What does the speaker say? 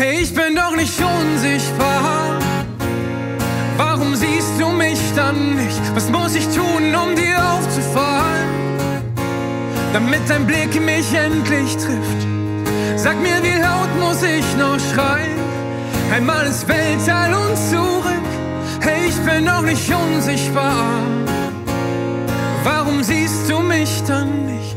Hey, ich bin doch nicht unsichtbar. Warum siehst du mich dann nicht? Was muss ich tun, um dir aufzufallen? Damit dein Blick mich endlich trifft. Sag mir, wie laut muss ich noch schreien? Einmal ins Weltall und zurück. Hey, ich bin doch nicht unsichtbar. Warum siehst du mich dann nicht?